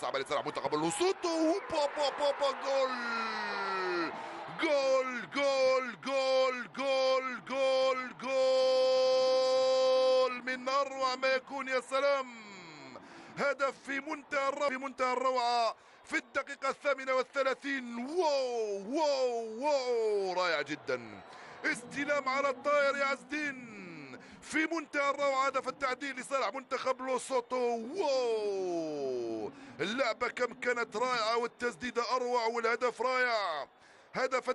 صعبه لصالح منتخب لوسوتو. بابا بابا goal. goal goal goal goal goal goal. من أروع ما يكون يا سلام. هدف في منتهى الروعة في منتهى الروعة في الدقيقة الثامنة والثلاثين. wow wow wow. رائع جدا. استلام على الطائر يا عز الدين. في منتهى الروعة هدف التعديل لصالح منتخب لوسوتو. واو. اللعبة كم كانت رائعة والتسديدة أروع والهدف رائع. هدف